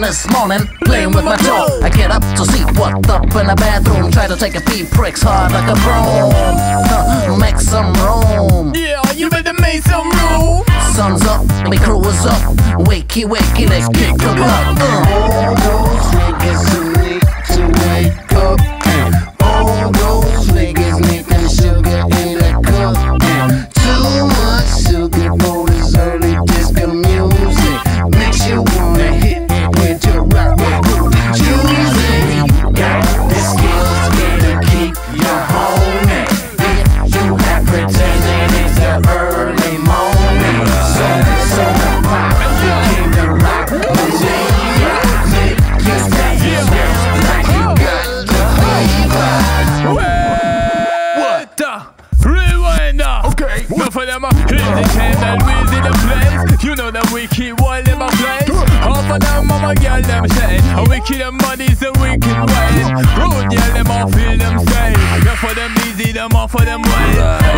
this morning, playing with my toe. I get up to see what's up in the bathroom, try to take a pee, pricks hard like a broom. Huh, make some room. Yeah, you better make some room. Sun's up, my crew is up, wakey wakey, let's kick the butt. Uh. The the place. You know that wicked world never plays Half mama girl them say. Wicked way. Girl them all feel them safe. For them easy them all for them way.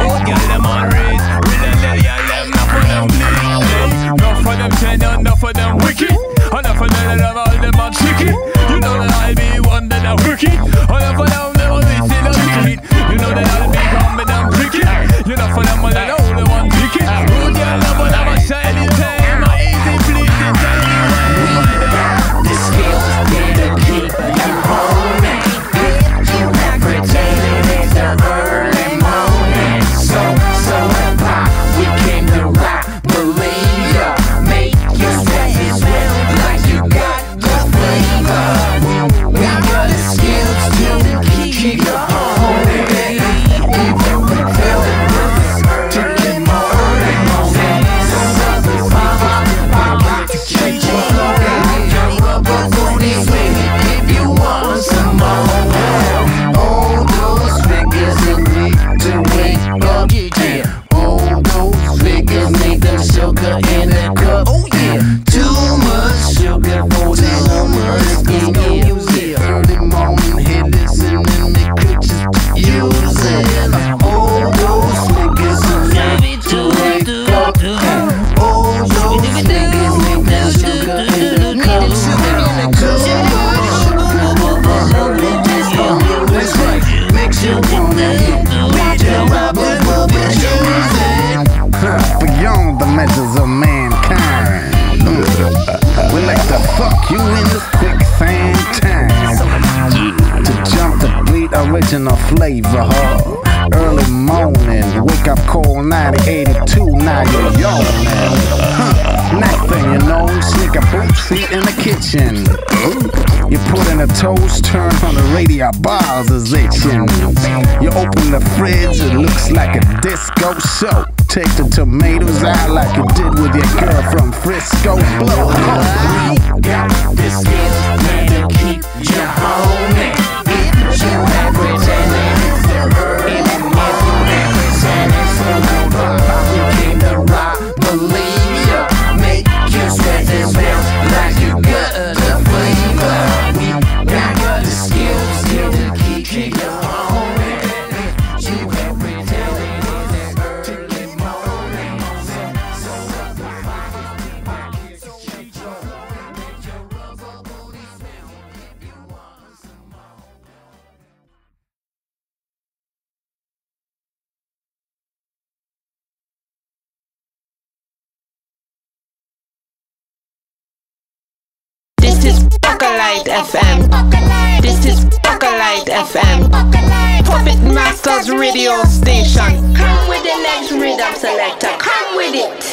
In the flavor, huh? Early morning, wake up call 9082, now you're yawning. Huh, next thing you know, sneak a boot seat in the kitchen. You put in a toast, turn on the radio, bars is itching. You open the fridge, it looks like a disco show. Take the tomatoes out like you did with your girl from Frisco. Blow. Got this Buckalite FM. This is Buckalite FM. Puppet Masters Radio Station. Come with the next rhythm selector. Come with it.